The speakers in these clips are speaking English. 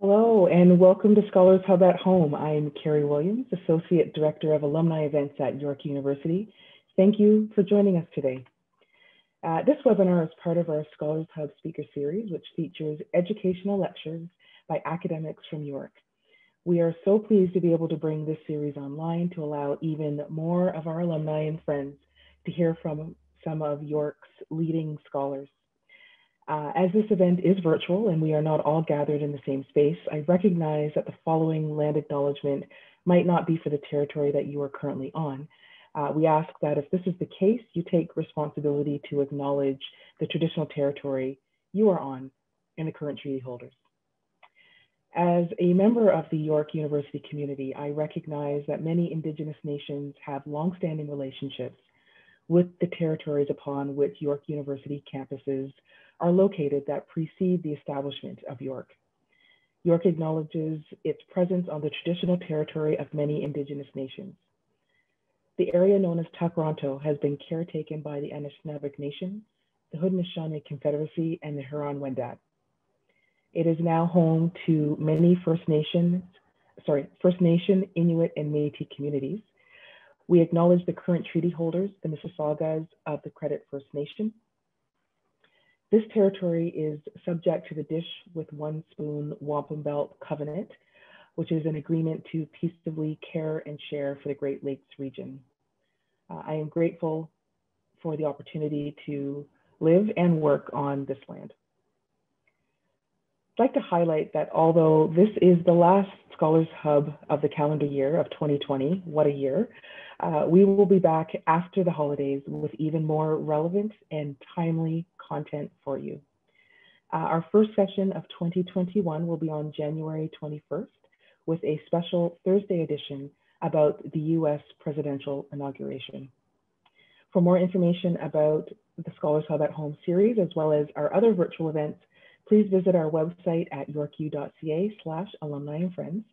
Hello, and welcome to Scholars Hub at Home. I'm Carrie Williams, Associate Director of Alumni Events at York University. Thank you for joining us today. Uh, this webinar is part of our Scholars Hub speaker series, which features educational lectures by academics from York. We are so pleased to be able to bring this series online to allow even more of our alumni and friends to hear from some of York's leading scholars. Uh, as this event is virtual and we are not all gathered in the same space, I recognize that the following land acknowledgement might not be for the territory that you are currently on. Uh, we ask that if this is the case, you take responsibility to acknowledge the traditional territory you are on and the current treaty holders. As a member of the York University community, I recognize that many Indigenous nations have longstanding relationships with the territories upon which York University campuses are located that precede the establishment of York. York acknowledges its presence on the traditional territory of many Indigenous nations. The area known as Tkaronto has been caretaken by the Anishinaabeg Nation, the Haudenosaunee Confederacy, and the Huron-Wendat. It is now home to many First Nations, sorry, First Nation, Inuit, and Métis communities. We acknowledge the current treaty holders, the Mississaugas of the Credit First Nation, this territory is subject to the Dish with One Spoon Wampum Belt Covenant, which is an agreement to peaceably care and share for the Great Lakes region. Uh, I am grateful for the opportunity to live and work on this land. I'd like to highlight that although this is the last Scholars Hub of the calendar year of 2020, what a year, uh, we will be back after the holidays with even more relevant and timely content for you. Uh, our first session of 2021 will be on January 21st with a special Thursday edition about the US presidential inauguration. For more information about the Scholars Hub at Home series, as well as our other virtual events, please visit our website at yorku.ca slash alumni and friends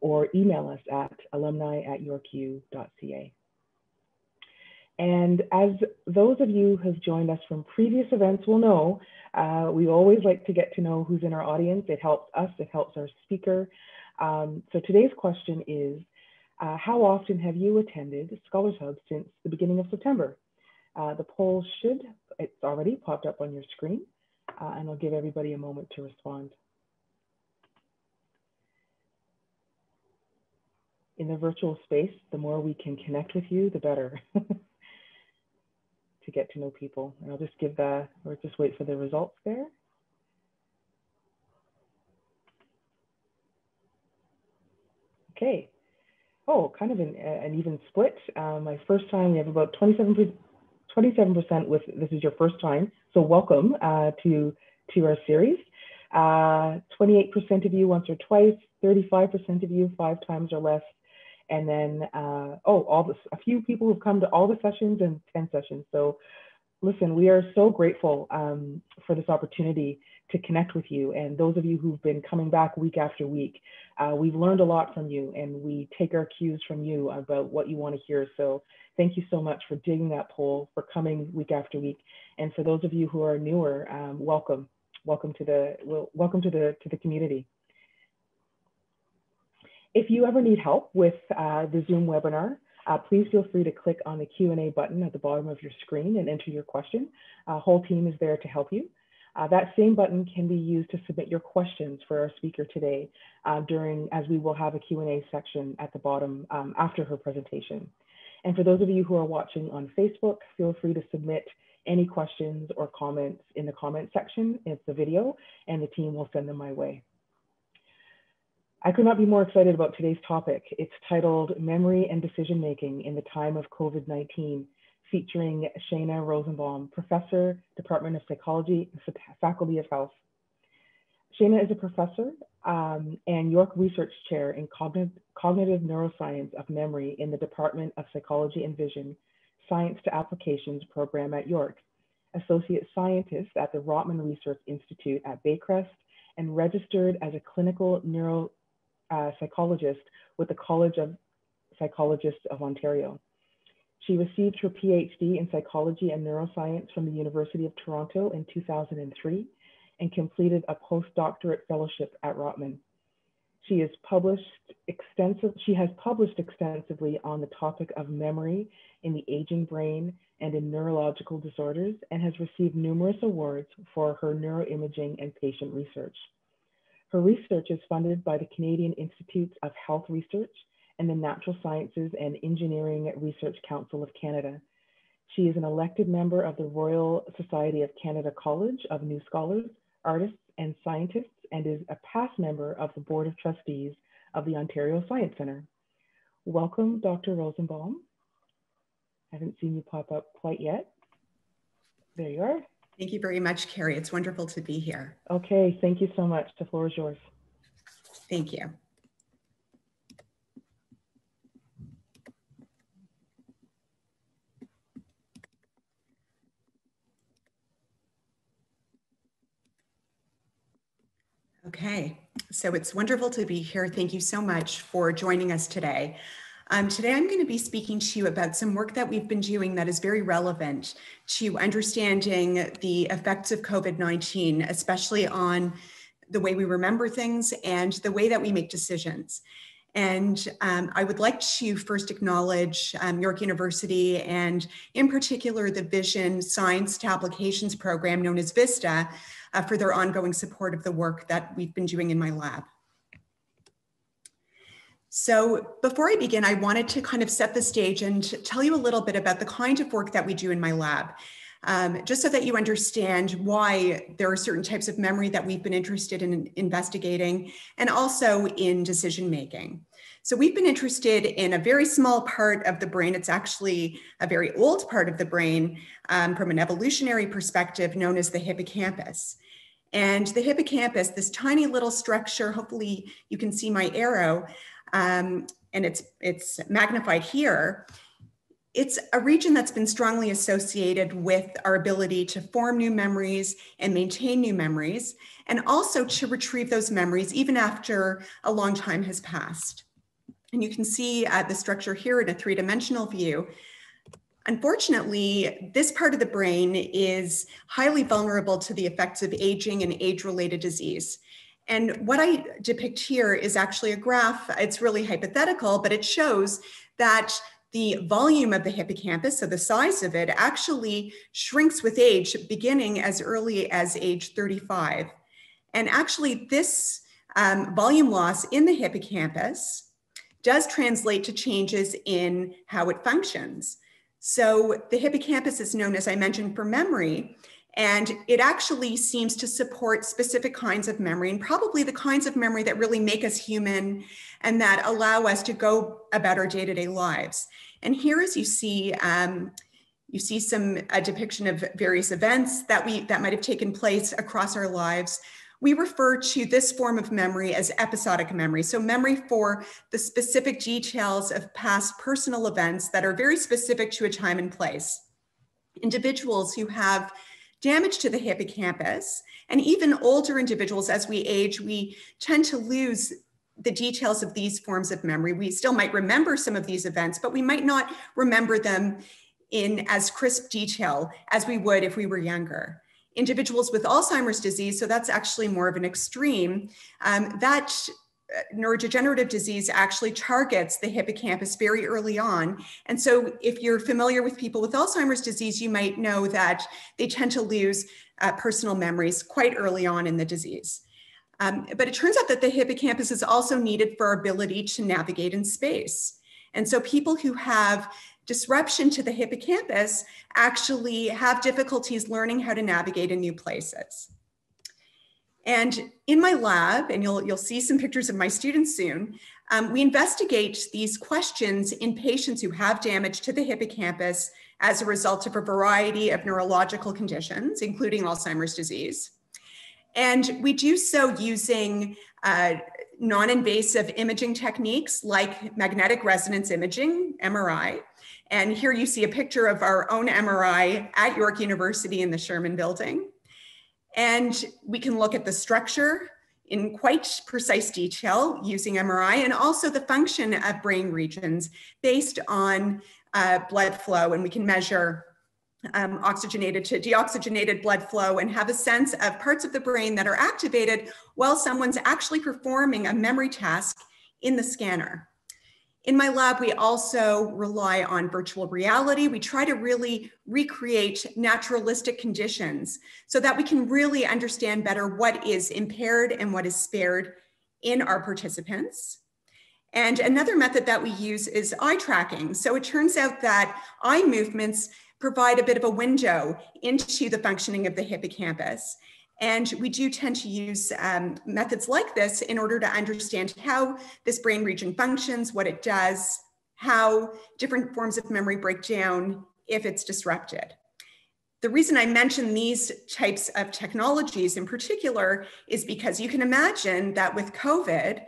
or email us at alumni at yorku.ca. And as those of you who have joined us from previous events will know, uh, we always like to get to know who's in our audience. It helps us, it helps our speaker. Um, so today's question is, uh, how often have you attended Scholars Hub since the beginning of September? Uh, the poll should, it's already popped up on your screen, uh, and I'll give everybody a moment to respond. In the virtual space, the more we can connect with you, the better. to get to know people. And I'll just give the, or just wait for the results there. Okay. Oh, kind of an, an even split. Um, my first time, we have about 27, 27% with this is your first time. So welcome uh, to, to our series. 28% uh, of you once or twice, 35% of you five times or less, and then uh, oh all this a few people who've come to all the sessions and 10 sessions so listen we are so grateful um, for this opportunity to connect with you. And those of you who've been coming back week after week uh, we've learned a lot from you and we take our cues from you about what you want to hear. So thank you so much for digging that poll for coming week after week. And for those of you who are newer um, welcome. Welcome to the welcome to the to the community. If you ever need help with uh, the Zoom webinar, uh, please feel free to click on the Q&A button at the bottom of your screen and enter your question. Our whole team is there to help you. Uh, that same button can be used to submit your questions for our speaker today uh, during, as we will have a Q&A section at the bottom um, after her presentation. And for those of you who are watching on Facebook, feel free to submit any questions or comments in the comment section of the video and the team will send them my way. I could not be more excited about today's topic. It's titled Memory and Decision Making in the Time of COVID-19, featuring Shayna Rosenbaum, Professor, Department of Psychology, Faculty of Health. Shayna is a professor um, and York Research Chair in Cognitive, Cognitive Neuroscience of Memory in the Department of Psychology and Vision, Science to Applications program at York, Associate Scientist at the Rotman Research Institute at Baycrest, and registered as a clinical neuropsychologist uh, with the College of Psychologists of Ontario. She received her PhD in psychology and neuroscience from the University of Toronto in 2003 and completed a postdoctorate fellowship at Rotman. She has published extensive, she has published extensively on the topic of memory in the aging brain and in neurological disorders and has received numerous awards for her neuroimaging and patient research. Her research is funded by the Canadian Institutes of Health Research and the Natural Sciences and Engineering Research Council of Canada. She is an elected member of the Royal Society of Canada College of New Scholars, Artists, and Scientists, and is a past member of the Board of Trustees of the Ontario Science Centre. Welcome, Dr. Rosenbaum. I haven't seen you pop up quite yet. There you are. Thank you very much, Carrie. It's wonderful to be here. Okay, thank you so much. The floor is yours. Thank you. Okay, so it's wonderful to be here. Thank you so much for joining us today. Um, today, I'm going to be speaking to you about some work that we've been doing that is very relevant to understanding the effects of COVID 19, especially on the way we remember things and the way that we make decisions. And um, I would like to first acknowledge um, York University and, in particular, the Vision Science to Applications program known as VISTA, uh, for their ongoing support of the work that we've been doing in my lab. So before I begin, I wanted to kind of set the stage and tell you a little bit about the kind of work that we do in my lab. Um, just so that you understand why there are certain types of memory that we've been interested in investigating and also in decision making. So we've been interested in a very small part of the brain. It's actually a very old part of the brain um, from an evolutionary perspective known as the hippocampus. And the hippocampus, this tiny little structure, hopefully you can see my arrow, um, and it's, it's magnified here. It's a region that's been strongly associated with our ability to form new memories and maintain new memories, and also to retrieve those memories even after a long time has passed. And you can see uh, the structure here in a three-dimensional view. Unfortunately, this part of the brain is highly vulnerable to the effects of aging and age-related disease. And what I depict here is actually a graph. It's really hypothetical, but it shows that the volume of the hippocampus, so the size of it, actually shrinks with age, beginning as early as age 35. And actually, this um, volume loss in the hippocampus does translate to changes in how it functions. So the hippocampus is known, as I mentioned, for memory. And it actually seems to support specific kinds of memory and probably the kinds of memory that really make us human and that allow us to go about our day-to-day lives. And here, as you see, um, you see some a depiction of various events that we that might have taken place across our lives we refer to this form of memory as episodic memory. So, memory for the specific details of past personal events that are very specific to a time and place. Individuals who have damage to the hippocampus, and even older individuals as we age, we tend to lose the details of these forms of memory. We still might remember some of these events, but we might not remember them in as crisp detail as we would if we were younger individuals with Alzheimer's disease, so that's actually more of an extreme, um, that uh, neurodegenerative disease actually targets the hippocampus very early on. And so if you're familiar with people with Alzheimer's disease, you might know that they tend to lose uh, personal memories quite early on in the disease. Um, but it turns out that the hippocampus is also needed for our ability to navigate in space. And so people who have disruption to the hippocampus actually have difficulties learning how to navigate in new places. And in my lab, and you'll, you'll see some pictures of my students soon, um, we investigate these questions in patients who have damage to the hippocampus as a result of a variety of neurological conditions, including Alzheimer's disease. And we do so using uh, non-invasive imaging techniques like magnetic resonance imaging, MRI, and here you see a picture of our own MRI at York University in the Sherman building. And we can look at the structure in quite precise detail using MRI and also the function of brain regions based on uh, blood flow. And we can measure um, oxygenated to deoxygenated blood flow and have a sense of parts of the brain that are activated while someone's actually performing a memory task in the scanner. In my lab, we also rely on virtual reality. We try to really recreate naturalistic conditions so that we can really understand better what is impaired and what is spared in our participants. And another method that we use is eye tracking. So it turns out that eye movements provide a bit of a window into the functioning of the hippocampus. And we do tend to use um, methods like this in order to understand how this brain region functions, what it does, how different forms of memory break down if it's disrupted. The reason I mention these types of technologies in particular is because you can imagine that with COVID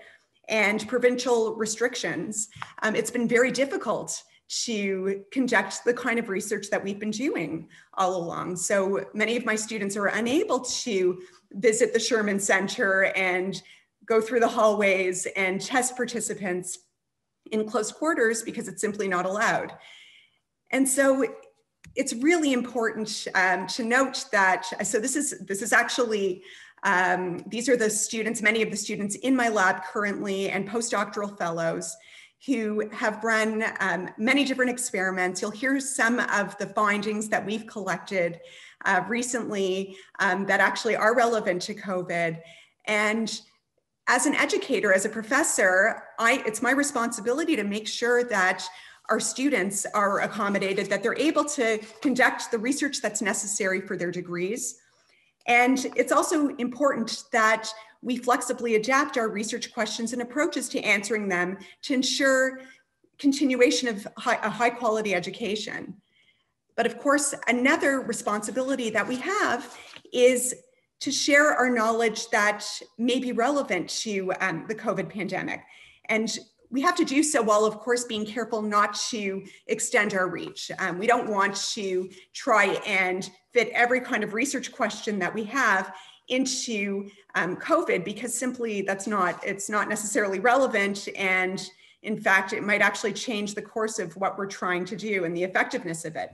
and provincial restrictions, um, it's been very difficult to conduct the kind of research that we've been doing all along. So many of my students are unable to visit the Sherman Center and go through the hallways and test participants in close quarters because it's simply not allowed. And so it's really important um, to note that, so this is, this is actually, um, these are the students, many of the students in my lab currently and postdoctoral fellows who have run um, many different experiments. You'll hear some of the findings that we've collected uh, recently um, that actually are relevant to COVID. And as an educator, as a professor, I, it's my responsibility to make sure that our students are accommodated, that they're able to conduct the research that's necessary for their degrees. And it's also important that we flexibly adapt our research questions and approaches to answering them to ensure continuation of high, a high quality education. But of course, another responsibility that we have is to share our knowledge that may be relevant to um, the COVID pandemic. And we have to do so while, of course, being careful not to extend our reach. Um, we don't want to try and fit every kind of research question that we have into um, COVID because simply that's not, it's not necessarily relevant. And in fact, it might actually change the course of what we're trying to do and the effectiveness of it.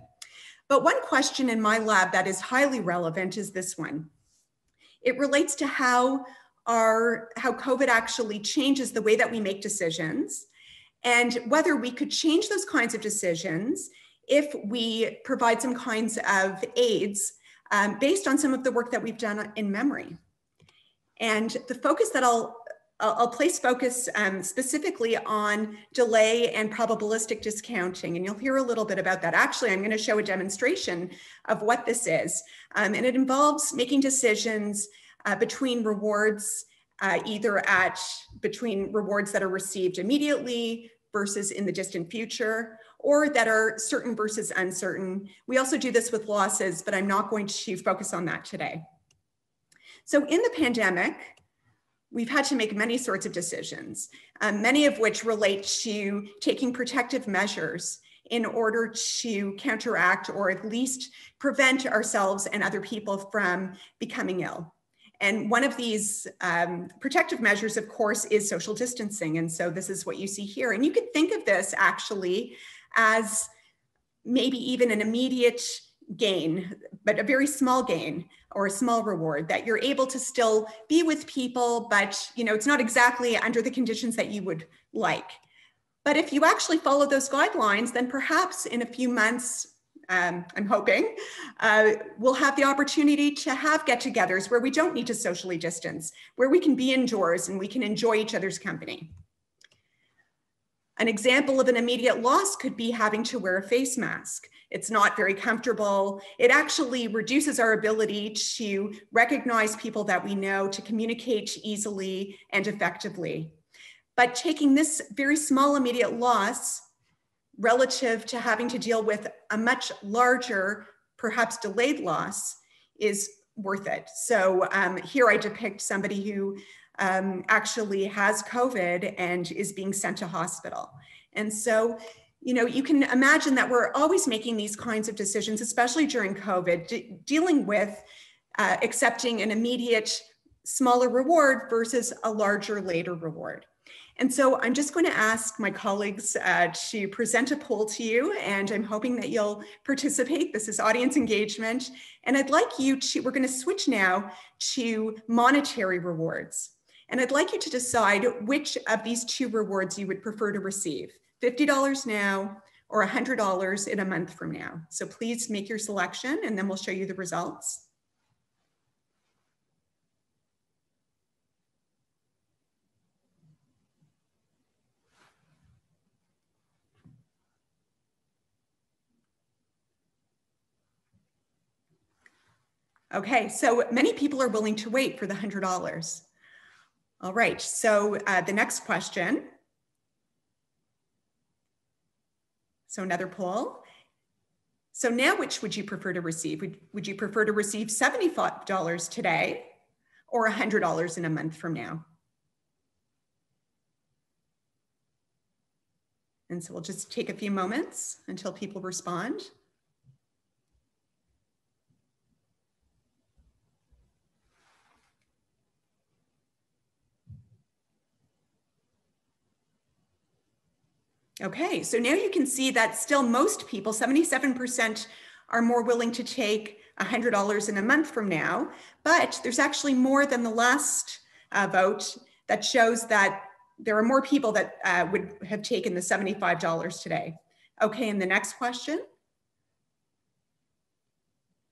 But one question in my lab that is highly relevant is this one. It relates to how our, how COVID actually changes the way that we make decisions and whether we could change those kinds of decisions if we provide some kinds of aids um, based on some of the work that we've done in memory. And the focus that I'll I'll place focus um, specifically on delay and probabilistic discounting, and you'll hear a little bit about that. Actually, I'm going to show a demonstration of what this is, um, and it involves making decisions uh, between rewards, uh, either at between rewards that are received immediately versus in the distant future, or that are certain versus uncertain. We also do this with losses, but I'm not going to focus on that today. So in the pandemic, we've had to make many sorts of decisions, um, many of which relate to taking protective measures in order to counteract or at least prevent ourselves and other people from becoming ill. And one of these um, protective measures, of course, is social distancing. And so this is what you see here. And you could think of this actually as maybe even an immediate gain, but a very small gain or a small reward that you're able to still be with people, but you know, it's not exactly under the conditions that you would like. But if you actually follow those guidelines, then perhaps in a few months, um, I'm hoping, uh, we'll have the opportunity to have get togethers where we don't need to socially distance, where we can be indoors and we can enjoy each other's company. An example of an immediate loss could be having to wear a face mask. It's not very comfortable. It actually reduces our ability to recognize people that we know, to communicate easily and effectively. But taking this very small immediate loss relative to having to deal with a much larger, perhaps delayed loss is worth it. So um, here I depict somebody who um, actually has COVID and is being sent to hospital. And so, you know, you can imagine that we're always making these kinds of decisions, especially during COVID, dealing with uh, accepting an immediate smaller reward versus a larger later reward. And so I'm just going to ask my colleagues uh, to present a poll to you, and I'm hoping that you'll participate. This is audience engagement. And I'd like you to, we're going to switch now to monetary rewards. And I'd like you to decide which of these two rewards you would prefer to receive $50 now or $100 in a month from now. So please make your selection, and then we'll show you the results. Okay, so many people are willing to wait for the $100. All right, so uh, the next question. So another poll. So now which would you prefer to receive? Would, would you prefer to receive $75 today or $100 in a month from now? And so we'll just take a few moments until people respond. Okay, so now you can see that still most people, 77% are more willing to take $100 in a month from now, but there's actually more than the last uh, vote that shows that there are more people that uh, would have taken the $75 today. Okay, and the next question.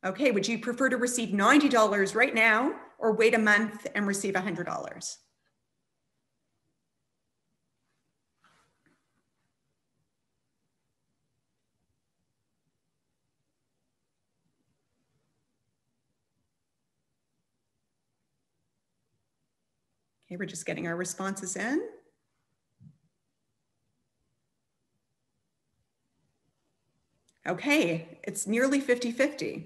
Okay, would you prefer to receive $90 right now or wait a month and receive $100? Okay, we're just getting our responses in. Okay, it's nearly 50-50.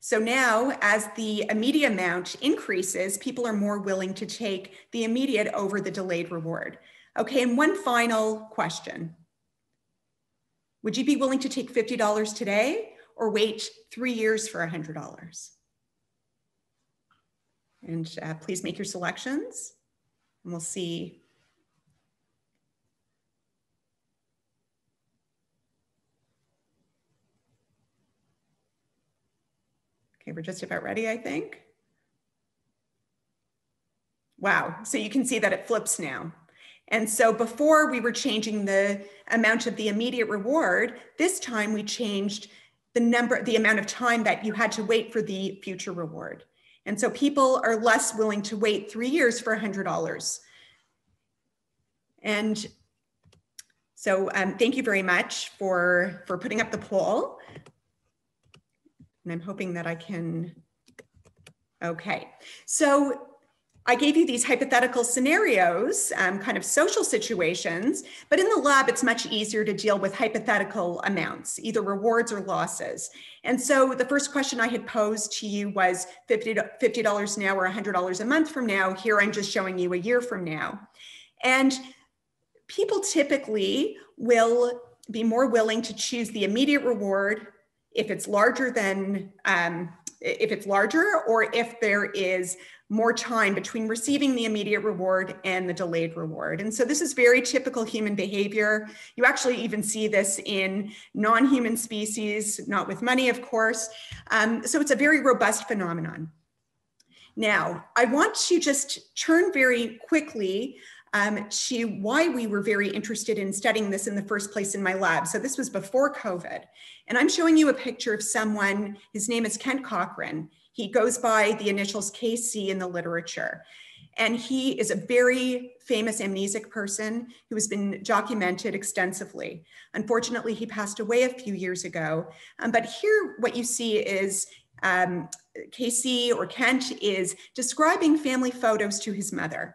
So now as the immediate amount increases, people are more willing to take the immediate over the delayed reward. Okay, and one final question. Would you be willing to take $50 today or wait three years for $100? And uh, please make your selections. And we'll see Okay, we're just about ready, I think. Wow, so you can see that it flips now. And so before we were changing the amount of the immediate reward, this time we changed the number, the amount of time that you had to wait for the future reward. And so people are less willing to wait three years for $100. And so um, thank you very much for, for putting up the poll. And I'm hoping that I can, okay. So I gave you these hypothetical scenarios, um, kind of social situations, but in the lab, it's much easier to deal with hypothetical amounts, either rewards or losses. And so the first question I had posed to you was $50, $50 now or $100 a month from now. Here I'm just showing you a year from now. And people typically will be more willing to choose the immediate reward if it's larger than um, if it's larger or if there is more time between receiving the immediate reward and the delayed reward. And so this is very typical human behavior. You actually even see this in non-human species, not with money, of course. Um, so it's a very robust phenomenon. Now, I want to just turn very quickly um, to why we were very interested in studying this in the first place in my lab. So this was before COVID. And I'm showing you a picture of someone, his name is Kent Cochrane. He goes by the initials KC in the literature. And he is a very famous amnesic person who has been documented extensively. Unfortunately, he passed away a few years ago. Um, but here, what you see is um, KC or Kent is describing family photos to his mother.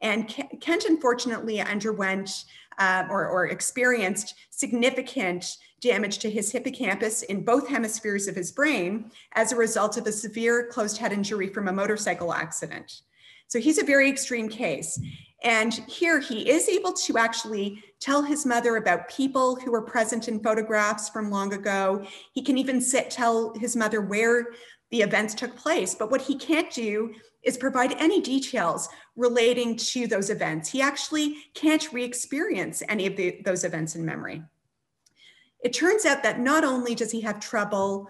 And Kent unfortunately underwent uh, or, or experienced significant damage to his hippocampus in both hemispheres of his brain as a result of a severe closed head injury from a motorcycle accident. So he's a very extreme case. And here he is able to actually tell his mother about people who were present in photographs from long ago. He can even sit, tell his mother where the events took place. But what he can't do is provide any details relating to those events. He actually can't re-experience any of the, those events in memory. It turns out that not only does he have trouble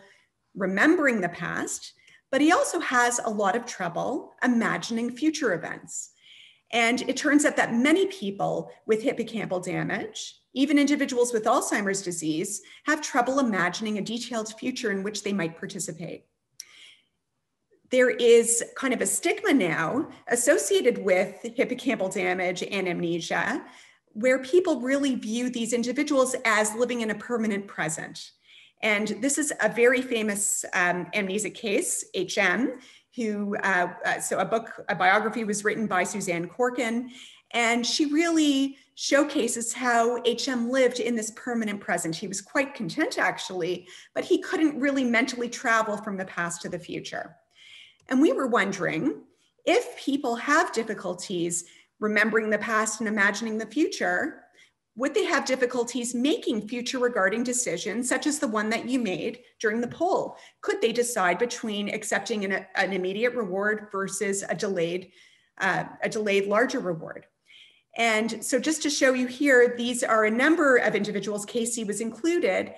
remembering the past, but he also has a lot of trouble imagining future events. And it turns out that many people with hippocampal damage, even individuals with Alzheimer's disease, have trouble imagining a detailed future in which they might participate. There is kind of a stigma now associated with hippocampal damage and amnesia, where people really view these individuals as living in a permanent present. And this is a very famous um, amnesic case, HM, who, uh, uh, so a book, a biography was written by Suzanne Corkin, and she really showcases how HM lived in this permanent present. He was quite content actually, but he couldn't really mentally travel from the past to the future. And we were wondering if people have difficulties remembering the past and imagining the future, would they have difficulties making future regarding decisions, such as the one that you made during the poll? Could they decide between accepting an, an immediate reward versus a delayed, uh, a delayed larger reward? And so just to show you here, these are a number of individuals, KC was included,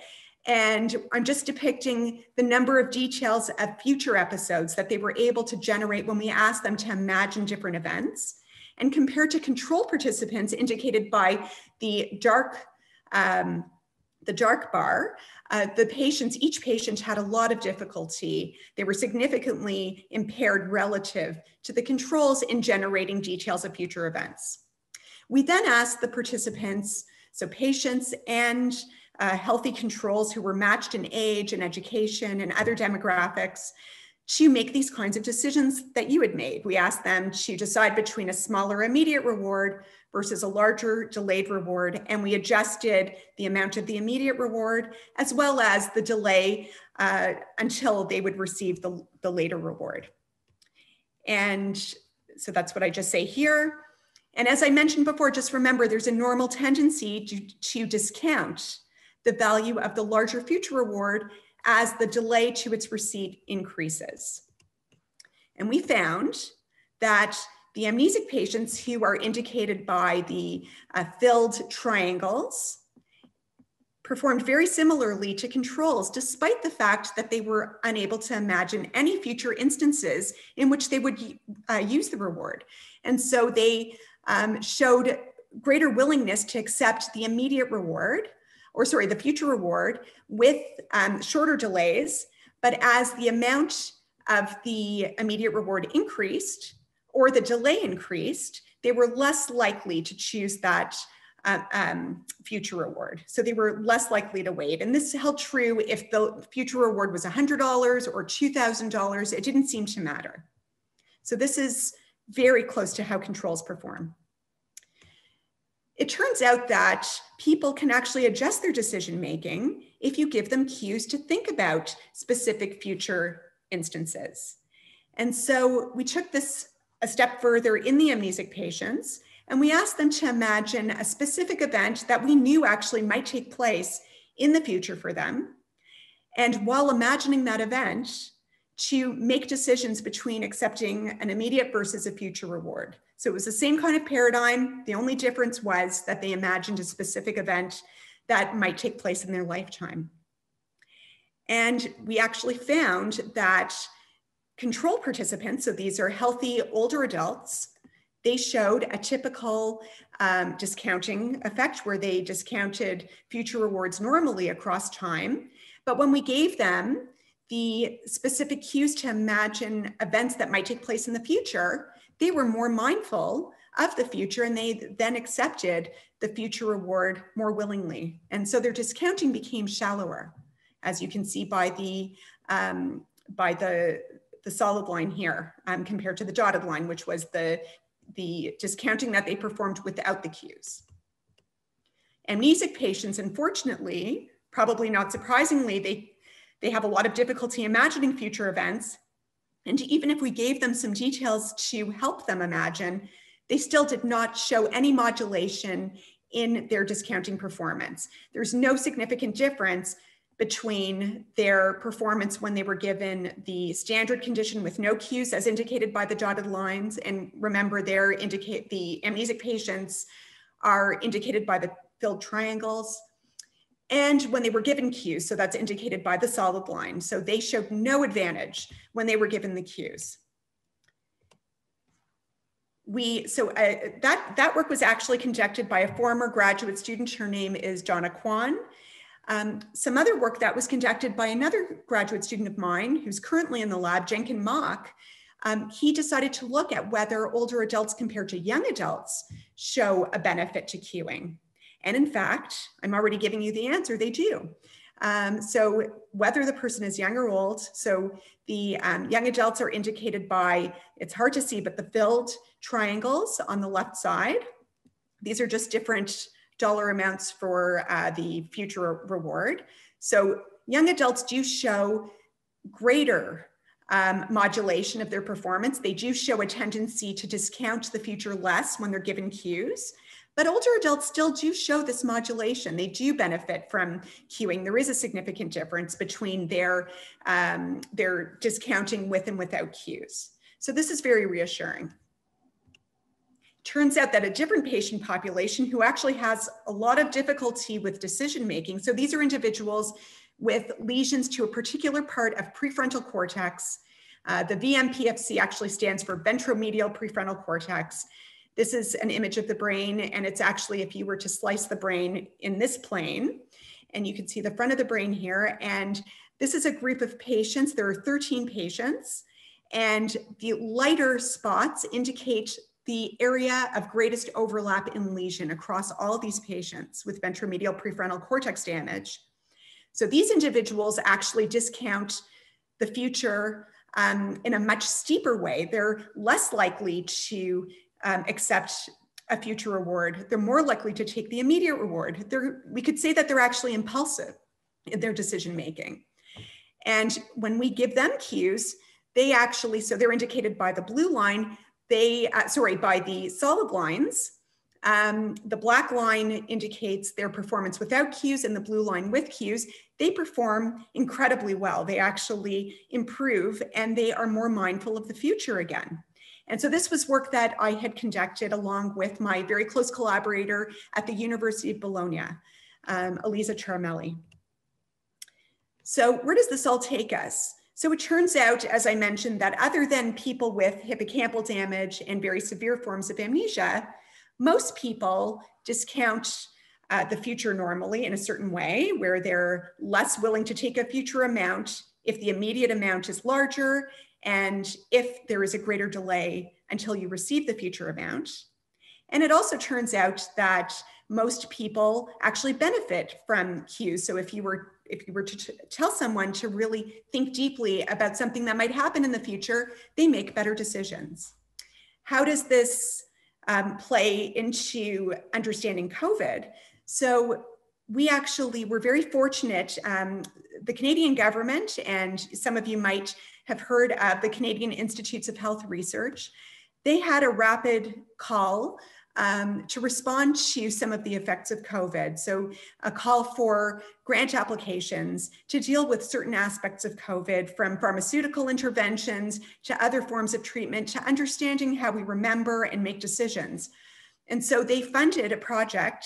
and I'm just depicting the number of details of future episodes that they were able to generate when we asked them to imagine different events and compared to control participants indicated by the dark, um, the dark bar, uh, the patients, each patient had a lot of difficulty. They were significantly impaired relative to the controls in generating details of future events. We then asked the participants, so patients and uh, healthy controls who were matched in age and education and other demographics to make these kinds of decisions that you had made. We asked them to decide between a smaller immediate reward versus a larger delayed reward, and we adjusted the amount of the immediate reward as well as the delay uh, until they would receive the, the later reward. And so that's what I just say here. And as I mentioned before, just remember there's a normal tendency to, to discount the value of the larger future reward as the delay to its receipt increases. And we found that the amnesic patients who are indicated by the uh, filled triangles performed very similarly to controls, despite the fact that they were unable to imagine any future instances in which they would uh, use the reward. And so they um, showed greater willingness to accept the immediate reward or sorry, the future reward with um, shorter delays. But as the amount of the immediate reward increased or the delay increased, they were less likely to choose that uh, um, future reward. So they were less likely to wait. And this held true if the future reward was $100 or $2,000, it didn't seem to matter. So this is very close to how controls perform. It turns out that people can actually adjust their decision making if you give them cues to think about specific future instances. And so we took this a step further in the amnesic patients, and we asked them to imagine a specific event that we knew actually might take place in the future for them. And while imagining that event, to make decisions between accepting an immediate versus a future reward. So it was the same kind of paradigm. The only difference was that they imagined a specific event that might take place in their lifetime. And we actually found that control participants, so these are healthy older adults, they showed a typical um, discounting effect where they discounted future rewards normally across time. But when we gave them the specific cues to imagine events that might take place in the future, they were more mindful of the future and they then accepted the future reward more willingly. And so their discounting became shallower, as you can see by the, um, by the, the solid line here um, compared to the dotted line, which was the, the discounting that they performed without the cues. Amnesic patients, unfortunately, probably not surprisingly, they they have a lot of difficulty imagining future events. And even if we gave them some details to help them imagine, they still did not show any modulation in their discounting performance. There's no significant difference between their performance when they were given the standard condition with no cues as indicated by the dotted lines. And remember there indicate the amnesic patients are indicated by the filled triangles. And when they were given cues, so that's indicated by the solid line. So they showed no advantage when they were given the cues. We, so uh, that, that work was actually conducted by a former graduate student. Her name is Donna Kwan. Um, some other work that was conducted by another graduate student of mine who's currently in the lab, Jenkin Mok, um, he decided to look at whether older adults compared to young adults show a benefit to cueing. And in fact, I'm already giving you the answer, they do. Um, so whether the person is young or old, so the um, young adults are indicated by, it's hard to see, but the filled triangles on the left side. These are just different dollar amounts for uh, the future reward. So young adults do show greater um, modulation of their performance. They do show a tendency to discount the future less when they're given cues. But older adults still do show this modulation. They do benefit from cueing. There is a significant difference between their, um, their discounting with and without cues. So this is very reassuring turns out that a different patient population who actually has a lot of difficulty with decision making. So these are individuals with lesions to a particular part of prefrontal cortex. Uh, the VMPFC actually stands for ventromedial prefrontal cortex. This is an image of the brain, and it's actually if you were to slice the brain in this plane, and you can see the front of the brain here. And this is a group of patients. There are 13 patients, and the lighter spots indicate the area of greatest overlap in lesion across all these patients with ventromedial prefrontal cortex damage. So these individuals actually discount the future um, in a much steeper way. They're less likely to um, accept a future reward. They're more likely to take the immediate reward. They're, we could say that they're actually impulsive in their decision making. And when we give them cues, they actually, so they're indicated by the blue line, they, uh, sorry, by the solid lines. Um, the black line indicates their performance without cues and the blue line with cues. They perform incredibly well. They actually improve and they are more mindful of the future again. And so this was work that I had conducted along with my very close collaborator at the University of Bologna, um, Elisa Ciaramelli. So where does this all take us? So it turns out, as I mentioned, that other than people with hippocampal damage and very severe forms of amnesia, most people discount uh, the future normally in a certain way where they're less willing to take a future amount if the immediate amount is larger and if there is a greater delay until you receive the future amount. And it also turns out that most people actually benefit from cues. So if you were if you were to t- tell someone to really think deeply about something that might happen in the future, they make better decisions. How does this um, play into understanding COVID? So we actually were very fortunate. Um, the Canadian government, and some of you might have heard of the Canadian Institutes of Health Research, they had a rapid call um, to respond to some of the effects of COVID. So, a call for grant applications to deal with certain aspects of COVID, from pharmaceutical interventions to other forms of treatment to understanding how we remember and make decisions. And so, they funded a project.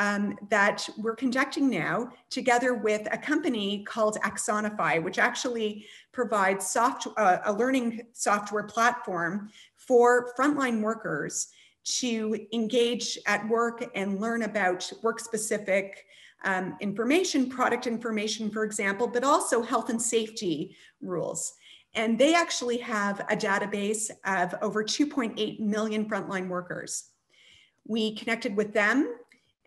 Um, that we're conducting now together with a company called Axonify, which actually provides soft, uh, a learning software platform for frontline workers to engage at work and learn about work specific um, information, product information, for example, but also health and safety rules. And they actually have a database of over 2.8 million frontline workers. We connected with them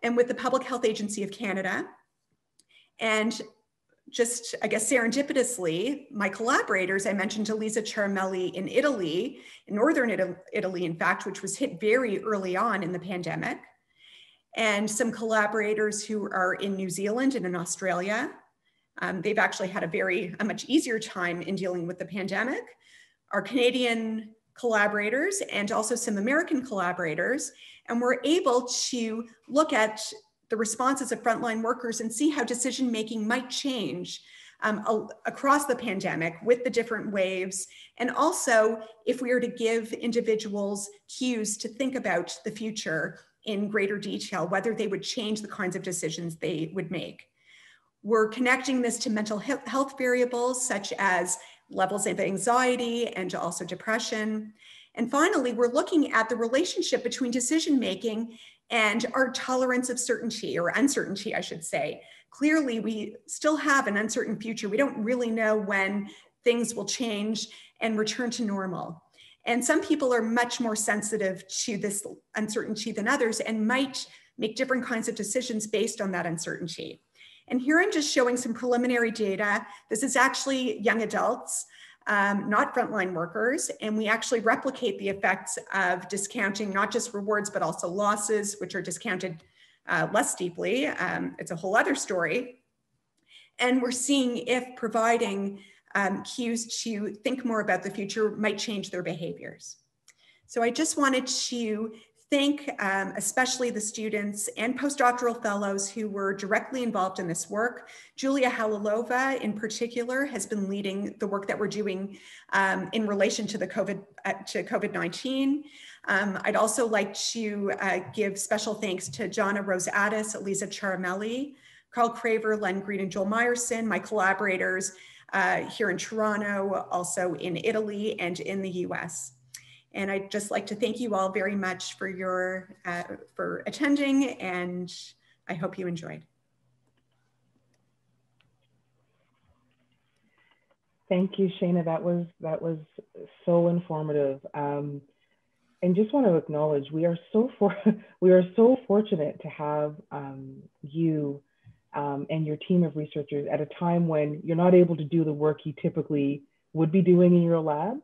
and with the Public Health Agency of Canada. And just, I guess, serendipitously, my collaborators, I mentioned Elisa Ciaramelli in Italy, in Northern Italy, in fact, which was hit very early on in the pandemic, and some collaborators who are in New Zealand and in Australia. Um, they've actually had a very, a much easier time in dealing with the pandemic. Our Canadian collaborators and also some American collaborators, and we're able to look at the responses of frontline workers and see how decision making might change um, across the pandemic with the different waves. And also, if we were to give individuals cues to think about the future in greater detail, whether they would change the kinds of decisions they would make. We're connecting this to mental health variables such as levels of anxiety and also depression. And finally, we're looking at the relationship between decision making and our tolerance of certainty or uncertainty, I should say. Clearly, we still have an uncertain future. We don't really know when things will change and return to normal. And some people are much more sensitive to this uncertainty than others and might make different kinds of decisions based on that uncertainty. And here I'm just showing some preliminary data. This is actually young adults, um, not frontline workers. And we actually replicate the effects of discounting not just rewards, but also losses, which are discounted uh, less deeply. Um, it's a whole other story. And we're seeing if providing um, cues to think more about the future might change their behaviors. So I just wanted to thank um, especially the students and postdoctoral fellows who were directly involved in this work. Julia Halilova in particular has been leading the work that we're doing um, in relation to the COVID, uh, to COVID-19. Um, I'd also like to uh, give special thanks to Donna Rose Addis, Elisa Ciaramelli, Carl Craver, Len Green, and Joel Myerson, my collaborators uh, here in Toronto, also in Italy and in the US. And I'd just like to thank you all very much for your uh, for attending and I hope you enjoyed. Thank you, Shayna. That was that was so informative. Um, and just want to acknowledge we are so for we are so fortunate to have um, you um, and your team of researchers at a time when you're not able to do the work you typically would be doing in your lab,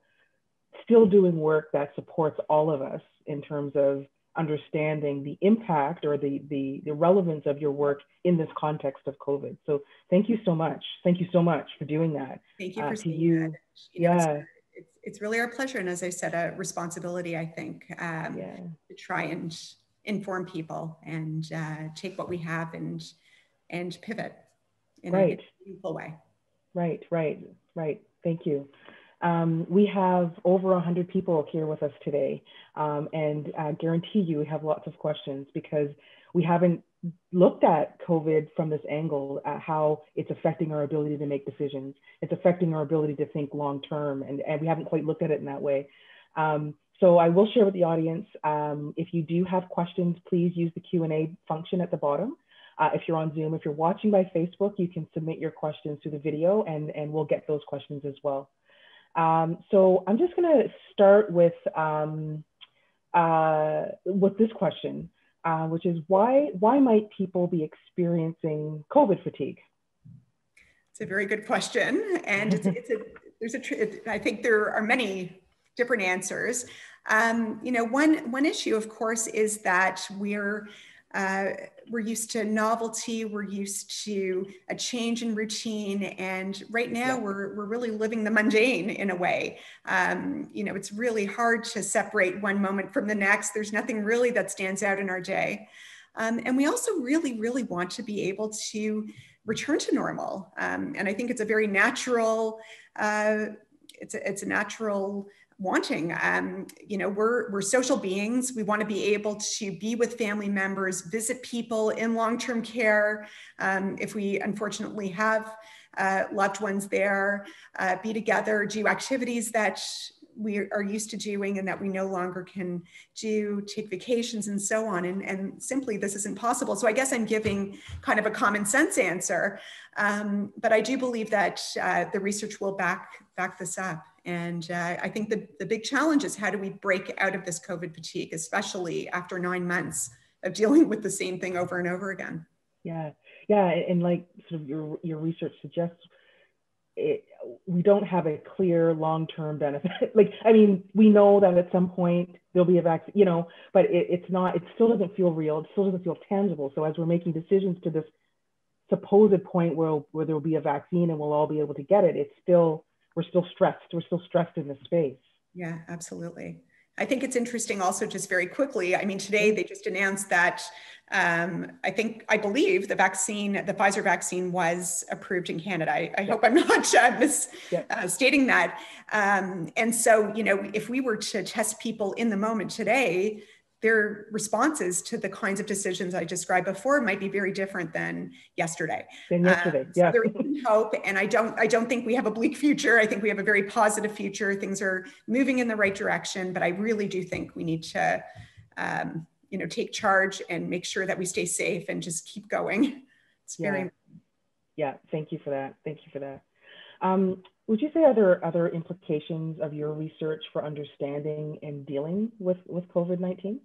still doing work that supports all of us in terms of understanding the impact or the, the, the relevance of your work in this context of COVID. So thank you so much. Thank you so much for doing that. Thank you uh, for uh, seeing you. That. you know, yeah. It's, it's, really our pleasure. And as I said, a responsibility, I think, um, yeah. to try and inform people and uh, take what we have and and pivot in right. a meaningful way. Right, right, right. Thank you. Um, we have over 100 people here with us today, um, and I guarantee you we have lots of questions because we haven't looked at COVID from this angle, at how it's affecting our ability to make decisions. It's affecting our ability to think long term, and, and we haven't quite looked at it in that way. Um, so I will share with the audience, um, if you do have questions, please use the Q&A function at the bottom. Uh, if you're on Zoom, if you're watching by Facebook, you can submit your questions through the video and, and we'll get those questions as well. Um, so I'm just gonna start with, um, uh, with this question, uh, which is why, why might people be experiencing COVID fatigue? It's a very good question. And it's, it's a, there's a, I think there are many different answers. Um, you know, one, one issue, of course, is that we're uh, we're used to novelty, we're used to a change in routine, and right now yeah. we're, we're really living the mundane in a way. Um, you know, it's really hard to separate one moment from the next. There's nothing really that stands out in our day. Um, and we also really, really want to be able to return to normal. Um, and I think it's a very natural, uh, it's a, it's a natural wanting. Um, you know, we're, we're social beings. We want to be able to be with family members, visit people in long-term care. Um, if we unfortunately have uh, loved ones there, uh, be together, do activities that we are used to doing and that we no longer can do, take vacations and so on. And, and simply this isn't possible. So I guess I'm giving kind of a common sense answer. Um, but I do believe that uh, the research will back, back this up. And uh, I think the, the big challenge is how do we break out of this COVID fatigue, especially after nine months of dealing with the same thing over and over again. Yeah, yeah, and like sort of your your research suggests, it, we don't have a clear long-term benefit. like, I mean, we know that at some point there'll be a vaccine, you know, but it, it's not. It still doesn't feel real. It still doesn't feel tangible. So as we're making decisions to this supposed point where where there will be a vaccine and we'll all be able to get it, it's still we're still stressed. We're still stressed in this space. Yeah, absolutely. I think it's interesting also just very quickly. I mean, today they just announced that um, I think, I believe the vaccine, the Pfizer vaccine was approved in Canada. I, I hope I'm not uh, misstating uh, that. Um, and so, you know, if we were to test people in the moment today, their responses to the kinds of decisions I described before might be very different than yesterday. Than yesterday, um, yeah. So there is hope, and I don't, I don't think we have a bleak future. I think we have a very positive future. Things are moving in the right direction, but I really do think we need to, um, you know, take charge and make sure that we stay safe and just keep going. It's very. Yeah. yeah. Thank you for that. Thank you for that. Um, would you say are there other implications of your research for understanding and dealing with, with COVID-19?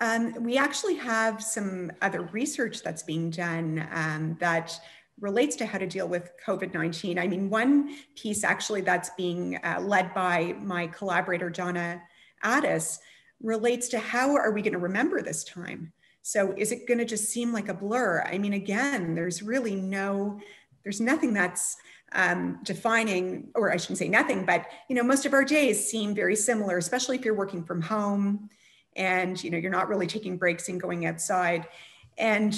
Um, we actually have some other research that's being done um, that relates to how to deal with COVID-19. I mean, one piece actually that's being uh, led by my collaborator, Donna Addis, relates to how are we gonna remember this time? So is it gonna just seem like a blur? I mean, again, there's really no, there's nothing that's um, defining, or I shouldn't say nothing, but you know, most of our days seem very similar, especially if you're working from home and you know you're not really taking breaks and going outside. And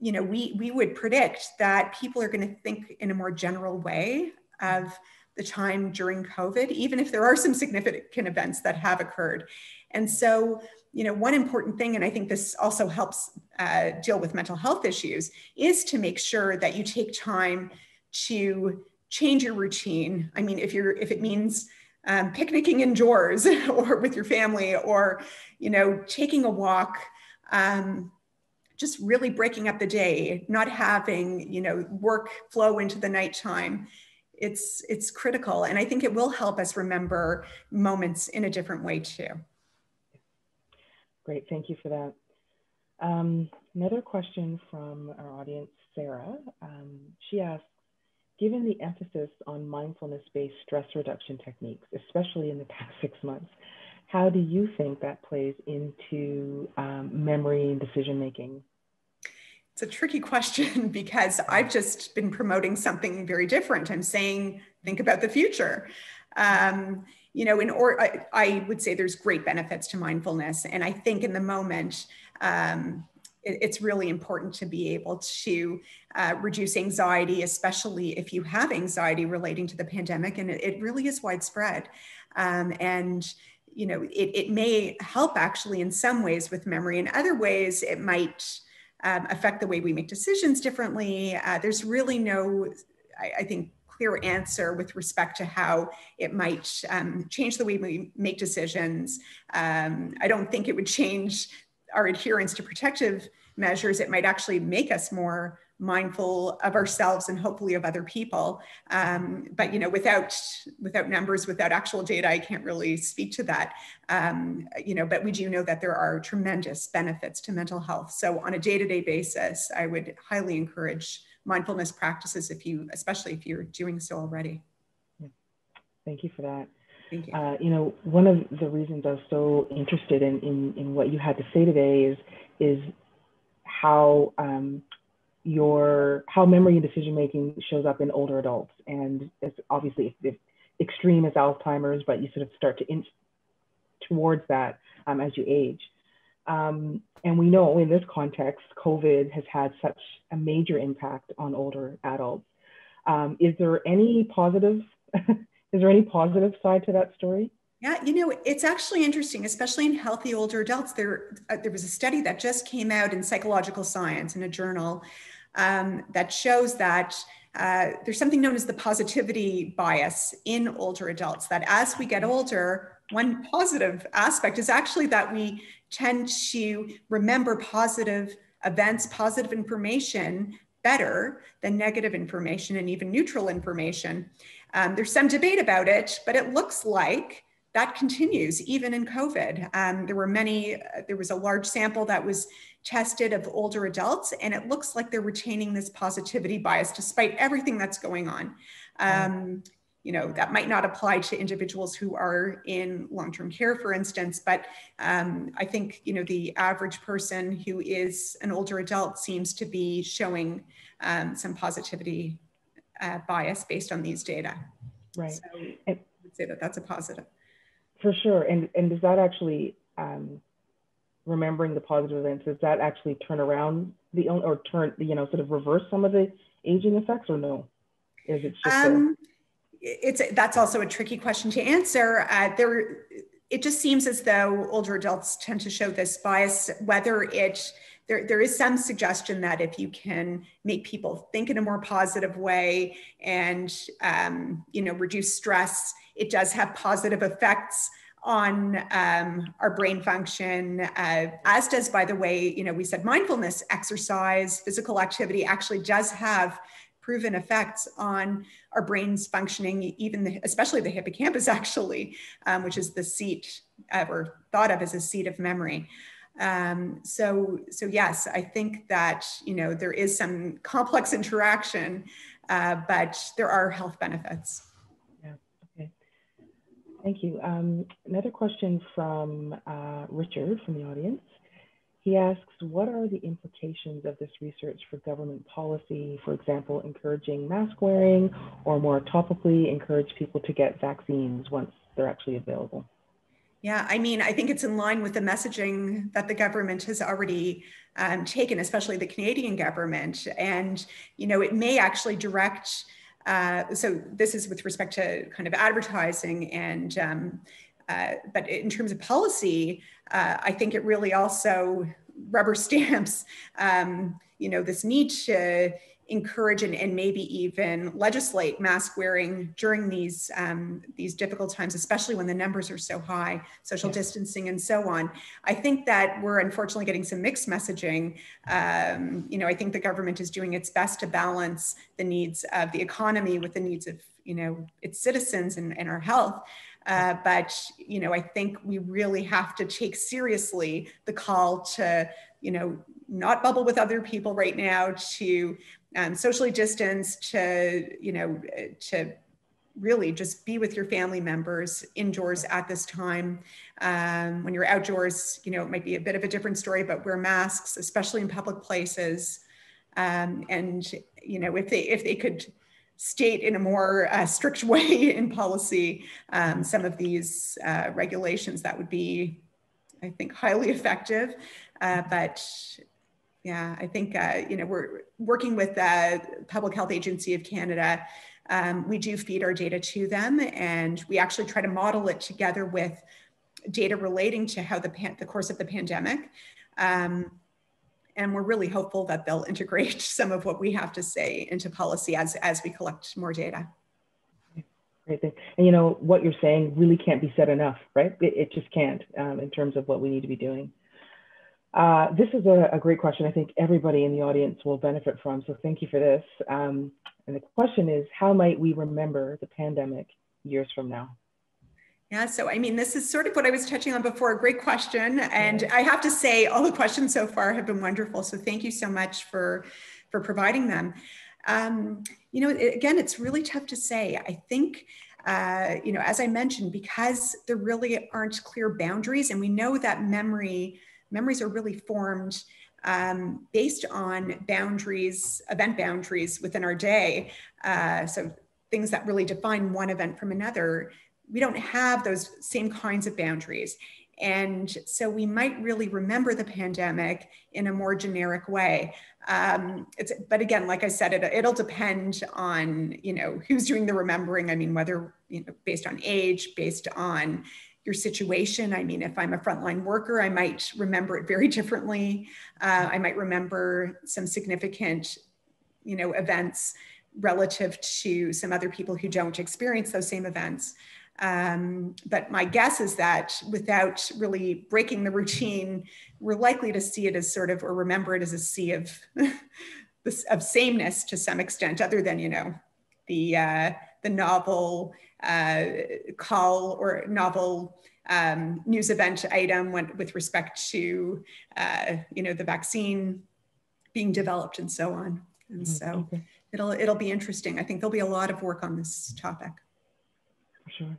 you know, we we would predict that people are going to think in a more general way of the time during COVID, even if there are some significant events that have occurred. And so, you know, one important thing, and I think this also helps uh, deal with mental health issues, is to make sure that you take time to change your routine. I mean, if you're if it means um, picnicking indoors or with your family, or you know, taking a walk, um, just really breaking up the day, not having you know work flow into the nighttime. It's it's critical, and I think it will help us remember moments in a different way too. Great, thank you for that. Um, another question from our audience, Sarah. Um, she asks, Given the emphasis on mindfulness-based stress reduction techniques, especially in the past six months, how do you think that plays into um, memory and decision making? It's a tricky question because I've just been promoting something very different. I'm saying, think about the future. Um, you know, in or I, I, would say there's great benefits to mindfulness, and I think in the moment, um, it's really important to be able to uh, reduce anxiety, especially if you have anxiety relating to the pandemic, and it, it really is widespread. Um, and you know, it, it, may help actually in some ways with memory. In other ways, it might um, affect the way we make decisions differently. Uh, there's really no, I, I, think, clear answer with respect to how it might um, change the way we make decisions. Um, I don't think it would change our adherence to protective measures, it might actually make us more mindful of ourselves and hopefully of other people. Um, but you know, without without numbers, without actual data, I can't really speak to that. Um, you know, but we do know that there are tremendous benefits to mental health. So on a day-to-day basis, I would highly encourage mindfulness practices if you, especially if you're doing so already. Thank you for that. You. Uh, you know, one of the reasons I was so interested in, in, in what you had to say today is, is how um, your how memory and decision making shows up in older adults, and it's obviously if, extreme as Alzheimer's, but you sort of start to inch towards that um, as you age. Um, and we know in this context, COVID has had such a major impact on older adults. Um, is there any positive? Is there any positive side to that story? Yeah, you know, it's actually interesting, especially in healthy older adults. There, uh, there was a study that just came out in Psychological Science in a journal um, that shows that uh, there's something known as the positivity bias in older adults. That as we get older, one positive aspect is actually that we tend to remember positive events, positive information better than negative information and even neutral information. Um, there's some debate about it, but it looks like that continues even in COVID. Um, there were many, uh, there was a large sample that was tested of older adults, and it looks like they're retaining this positivity bias despite everything that's going on. Um, you know, that might not apply to individuals who are in long-term care, for instance, but um, I think, you know, the average person who is an older adult seems to be showing um, some positivity uh, bias based on these data. Right. So I would say that that's a positive. For sure. And, and does that actually, um, remembering the positive events, does that actually turn around the, or turn, you know, sort of reverse some of the aging effects or no? Is it just um, a- it's that's also a tricky question to answer. Uh, there, it just seems as though older adults tend to show this bias, whether it there, there is some suggestion that if you can make people think in a more positive way and um, you know reduce stress, it does have positive effects on um, our brain function, uh, as does, by the way, you know, we said mindfulness, exercise, physical activity actually does have proven effects on our brains functioning, even the, especially the hippocampus, actually, um, which is the seat uh, or thought of as a seat of memory. Um, so, so yes, I think that you know there is some complex interaction, uh, but there are health benefits. Yeah. Okay. Thank you. Um, another question from uh, Richard from the audience. He asks, what are the implications of this research for government policy, for example, encouraging mask wearing or more topically encourage people to get vaccines once they're actually available? Yeah, I mean, I think it's in line with the messaging that the government has already um, taken, especially the Canadian government. And, you know, it may actually direct, uh, so this is with respect to kind of advertising and, um, uh, but in terms of policy, uh, I think it really also rubber stamps, um, you know, this need to encourage and, and, maybe even legislate mask wearing during these um, these difficult times, especially when the numbers are so high, social distancing and so on. I think that we're unfortunately getting some mixed messaging. Um, you know, I think the government is doing its best to balance the needs of the economy with the needs of you know its citizens and, and our health. Uh, but you know, I think we really have to take seriously the call to you know not bubble with other people right now, to um, socially distance, to you know to really just be with your family members indoors at this time. Um, when you're outdoors, you know, it might be a bit of a different story, but wear masks, especially in public places. Um, and, you know, if they, if they could state in a more uh, strict way in policy um, some of these uh, regulations that would be, I think, highly effective. Uh, but yeah, I think uh, you know we're working with the Public Health Agency of Canada. Um, we do feed our data to them, and we actually try to model it together with data relating to how the pan- the course of the pandemic. Um, and we're really hopeful that they'll integrate some of what we have to say into policy as, as we collect more data. Great thing. And you know, what you're saying really can't be said enough, right? It, it just can't um, in terms of what we need to be doing. Uh, this is a, a, great question. I think everybody in the audience will benefit from. So thank you for this. Um, and the question is, how might we remember the pandemic years from now? Yeah, so I mean, this is sort of what I was touching on before. A great question, and I have to say, all the questions so far have been wonderful. So thank you so much for for providing them. Um, you know, again, it's really tough to say. I think. Uh, you know, as I mentioned, because there really aren't clear boundaries, and we know that memory memories are really formed um, based on boundaries, event boundaries within our day. Uh, so things that really define one event from another we don't have those same kinds of boundaries. And so we might really remember the pandemic in a more generic way. Um, but again, like I said, it, it'll depend on, you know, who's doing the remembering. I mean, whether, you know, based on age, based on your situation. I mean, if I'm a frontline worker, I might remember it very differently. Uh, I might remember some significant, you know, events relative to some other people who don't experience those same events. Um, but my guess is that without really breaking the routine, we're likely to see it as sort of, or remember it as a sea of, of sameness to some extent, other than, you know, the, uh, the novel uh, call or novel um, news event item when, with respect to, uh, you know, the vaccine being developed and so on. And mm-hmm. so it'll, it'll be interesting. I think there'll be a lot of work on this topic. For sure.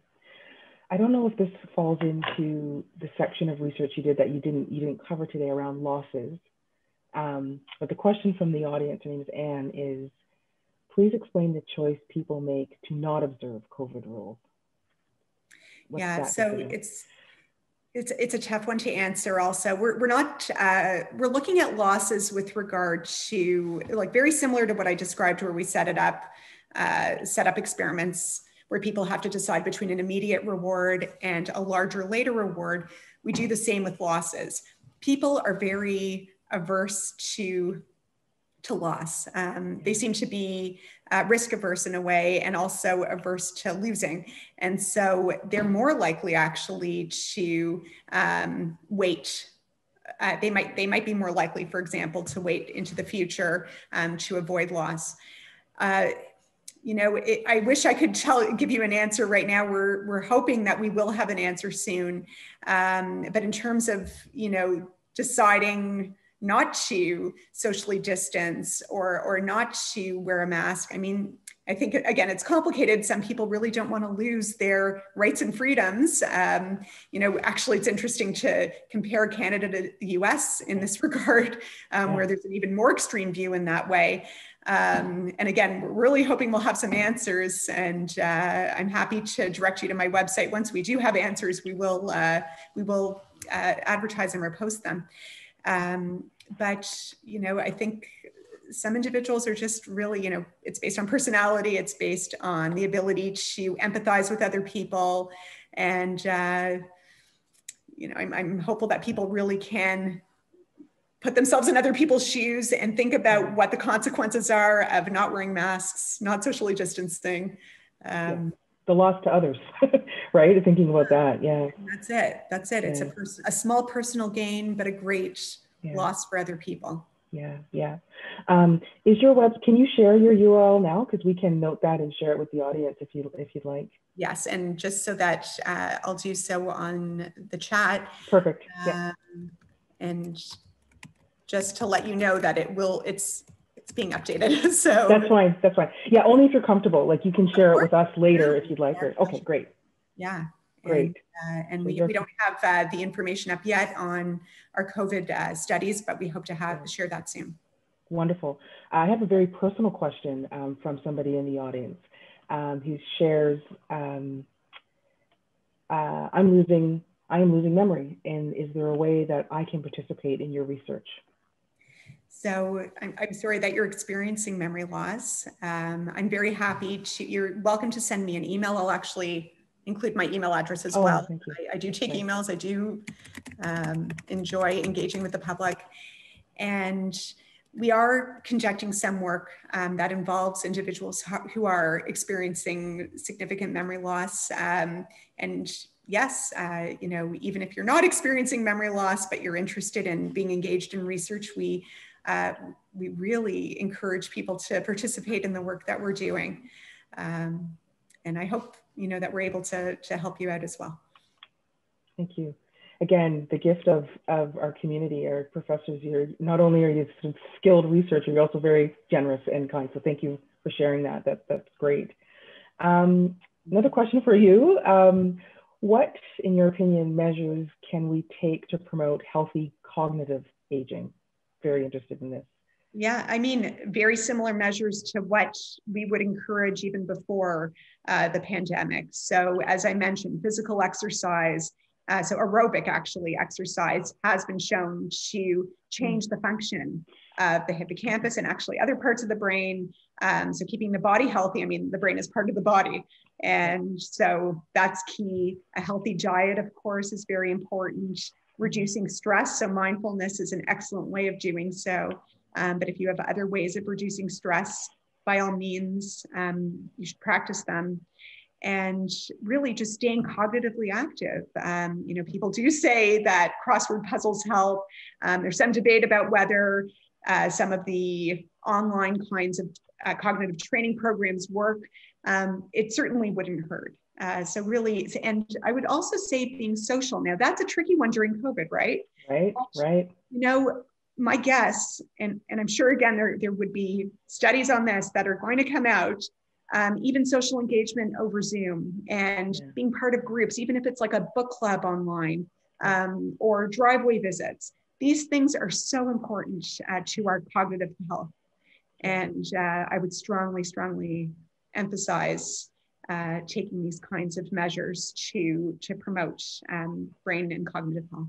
I don't know if this falls into the section of research you did that you didn't you didn't cover today around losses. Um, but the question from the audience, her name is Anne, is please explain the choice people make to not observe COVID rules. What's yeah, so decision? it's it's it's a tough one to answer. Also, we're we're not uh, we're looking at losses with regard to like very similar to what I described, where we set it up, uh, set up experiments where people have to decide between an immediate reward and a larger later reward. We do the same with losses. People are very averse to to loss. Um, they seem to be uh, risk averse in a way and also averse to losing. And so they're more likely actually to um, wait. Uh, they might they might be more likely, for example, to wait into the future um, to avoid loss. Uh, you know, it, I wish I could tell give you an answer right now. We're we're hoping that we will have an answer soon. Um, but in terms of you know deciding not to socially distance or or not to wear a mask. I mean i think again it's complicated. Some people really don't want to lose their rights and freedoms. Um, you know actually it's interesting to compare canada to the us in this regard um, where there's an even more extreme view in that way. Um, and again, we're really hoping we'll have some answers and uh, I'm happy to direct you to my website. Once we do have answers, we will, uh, we will uh, advertise and repost them. Um, but, you know, I think some individuals are just really, you know, it's based on personality, it's based on the ability to empathize with other people. And, uh, you know, I'm, I'm hopeful that people really can put themselves in other people's shoes and think about what the consequences are of not wearing masks, not socially distancing. Um. The loss to others, right? Thinking about that, yeah. That's it. That's it. It's a pers- a small personal gain, but a great yeah. loss for other people. Yeah, yeah. Um, is your web? Can you share your URL now? Because we can note that and share it with the audience if you if you'd like. Yes, and just so that uh, I'll do so on the chat. Perfect. yeah. Um, and just to let you know that it will. It's it's being updated. So that's fine. That's fine. Yeah, only if you're comfortable. Like you can share it with us later if you'd like. Or okay, great. Yeah. Great. And, uh, and we, we don't have uh, the information up yet on our COVID uh, studies, but we hope to have share that soon. Wonderful. I have a very personal question um, from somebody in the audience um, who shares, um, uh, I'm losing, I am losing memory. And is there a way that I can participate in your research? So I'm, I'm, sorry that you're experiencing memory loss. Um, I'm very happy to, you're welcome to send me an email. I'll actually include my email address as oh, well. I, I, do take emails. I do um, enjoy engaging with the public. And we are conducting some work um, that involves individuals who are experiencing significant memory loss. Um, and yes, uh, you know, even if you're not experiencing memory loss, but you're interested in being engaged in research, we uh, we really encourage people to participate in the work that we're doing. Um, and I hope you know that we're able to to help you out as well. Thank you. Again, the gift of of our community, our professors. You're not only are you skilled researcher, you're also very generous and kind. So thank you for sharing that. That that's great. Um, another question for you. Um, what, in your opinion, measures can we take to promote healthy cognitive aging? Very interested in this. Yeah, I mean, very similar measures to what we would encourage even before uh, the pandemic. So, as I mentioned, physical exercise, uh, so aerobic actually exercise has been shown to change the function of the hippocampus and actually other parts of the brain. Um, so, keeping the body healthy, I mean, the brain is part of the body. And so that's key. A healthy diet, of course, is very important. Reducing stress. So, mindfulness is an excellent way of doing so. Um, but if you have other ways of reducing stress, by all means, um, you should practice them. And really just staying cognitively active. Um, you know, people do say that crossword puzzles help. Um, there's some debate about whether uh, some of the online kinds of uh, cognitive training programs work. Um, it certainly wouldn't hurt. Uh, so really, and I would also say being social. Now that's a tricky one during COVID, right? Right, right. You know, my guess, and, and I'm sure again, there, there would be studies on this that are going to come out, um, even social engagement over Zoom and yeah. being part of groups, even if it's like a book club online um, or driveway visits. These things are so important uh, to our cognitive health. And uh, I would strongly, strongly emphasize uh, taking these kinds of measures to to promote um, brain and cognitive health.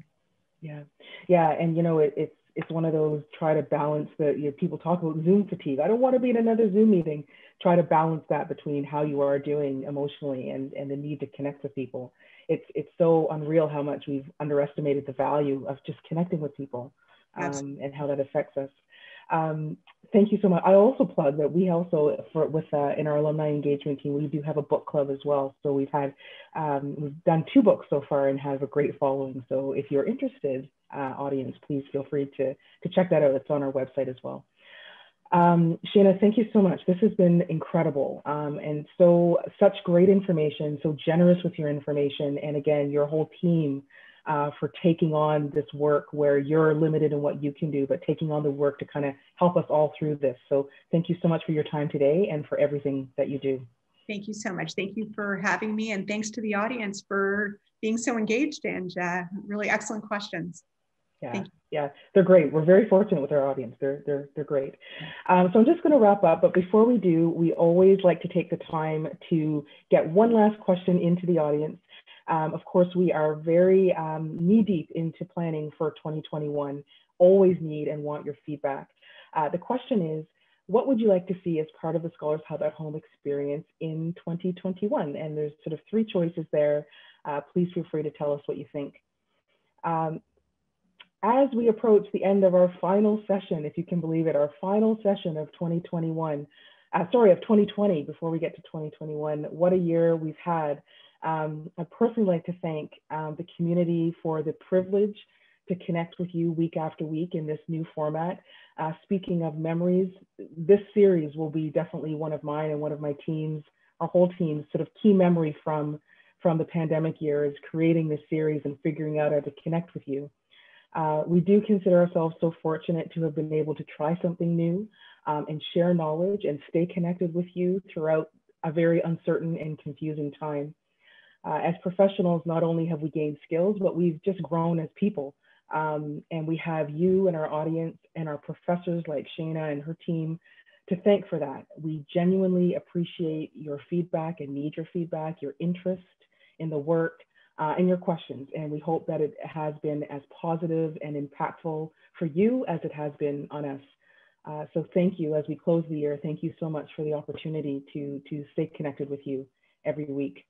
Yeah, yeah, and you know it, it's it's one of those try to balance the you know, people talk about Zoom fatigue. I don't want to be in another Zoom meeting. Try to balance that between how you are doing emotionally and and the need to connect with people. It's it's so unreal how much we've underestimated the value of just connecting with people um, and how that affects us. Um, thank you so much. I also plug that we also, for with uh, in our alumni engagement team, we do have a book club as well. So we've had um, we've done two books so far and have a great following. So if you're interested, uh, audience, please feel free to to check that out. It's on our website as well. Um, Shayna, thank you so much. This has been incredible um, and so such great information, so generous with your information, and again, your whole team uh, for taking on this work where you're limited in what you can do, but taking on the work to kind of help us all through this. So thank you so much for your time today and for everything that you do. Thank you so much. Thank you for having me, and thanks to the audience for being so engaged and uh, really excellent questions. Yeah, yeah, they're great. We're very fortunate with our audience. They're they're they're great. Um, so I'm just going to wrap up, but before we do, we always like to take the time to get one last question into the audience. Um, of course, we are very um, knee deep into planning for 2021. Always need and want your feedback. Uh, the question is, what would you like to see as part of the Scholars Hub at Home experience in 2021? And there's sort of three choices there. Uh, please feel free to tell us what you think. Um, as we approach the end of our final session, if you can believe it, our final session of 2021, uh, sorry, of 2020, before we get to 2021, what a year we've had. Um, I'd personally like to thank um, the community for the privilege to connect with you week after week in this new format. Uh, speaking of memories, this series will be definitely one of mine and one of my team's, our whole team's sort of key memory from, from the pandemic year is creating this series and figuring out how to connect with you. Uh, we do consider ourselves so fortunate to have been able to try something new um, and share knowledge and stay connected with you throughout a very uncertain and confusing time. Uh, as professionals, not only have we gained skills, but we've just grown as people. Um, and we have you and our audience and our professors like Shayna and her team to thank for that. We genuinely appreciate your feedback and need your feedback, your interest in the work, uh, and your questions. And we hope that it has been as positive and impactful for you as it has been on us. Uh, so thank you as we close the year. Thank you so much for the opportunity to, to stay connected with you every week.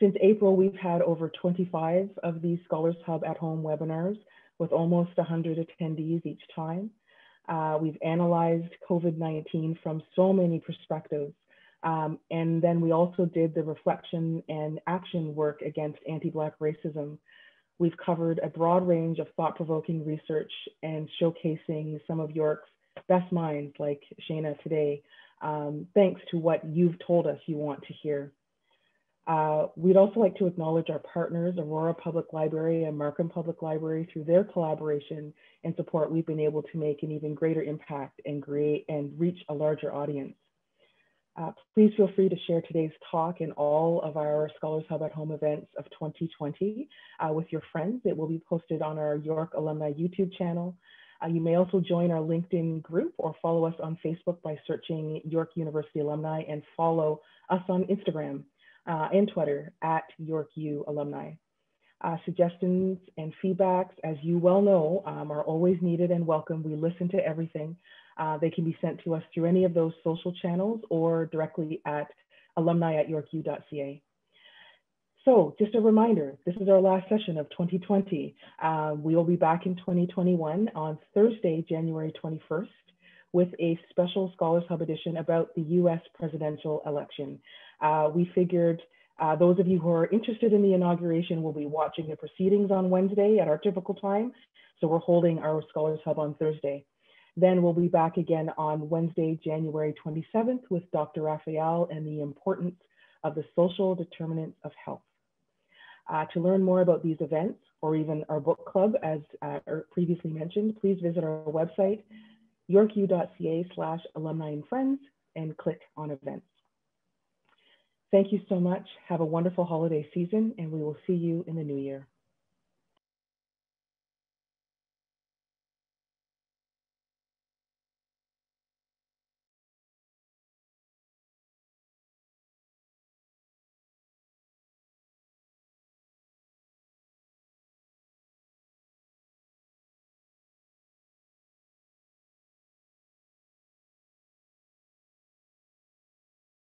Since April, we've had over 25 of these Scholars Hub at Home webinars with almost 100 attendees each time. Uh, we've analyzed COVID-19 from so many perspectives. Um, and then we also did the reflection and action work against anti-Black racism. We've covered a broad range of thought-provoking research and showcasing some of York's best minds like Shayna today, um, thanks to what you've told us you want to hear. Uh, we'd also like to acknowledge our partners, Aurora Public Library and Markham Public Library. Through their collaboration and support, we've been able to make an even greater impact and, create, and reach a larger audience. Uh, please feel free to share today's talk and all of our Scholars Hub at Home events of 2020 uh, with your friends. It will be posted on our York Alumni YouTube channel. Uh, you may also join our LinkedIn group or follow us on Facebook by searching York University Alumni and follow us on Instagram uh, and Twitter at YorkU alumni. Uh, suggestions and feedbacks, as you well know, um, are always needed and welcome. We listen to everything. Uh, they can be sent to us through any of those social channels or directly at alumni at yorku.ca. So just a reminder, this is our last session of 2020. Uh, we will be back in 2021 on Thursday, January 21st with a special Scholars Hub edition about the US presidential election. Uh, we figured uh, those of you who are interested in the inauguration will be watching the proceedings on Wednesday at our typical time. So we're holding our Scholars Hub on Thursday. Then we'll be back again on Wednesday, January 27th with Dr. Raphael and the importance of the social determinants of health. Uh, to learn more about these events or even our book club, as uh, previously mentioned, please visit our website, yorku.ca slash alumni and friends, and click on events. Thank you so much. Have a wonderful holiday season, and we will see you in the new year.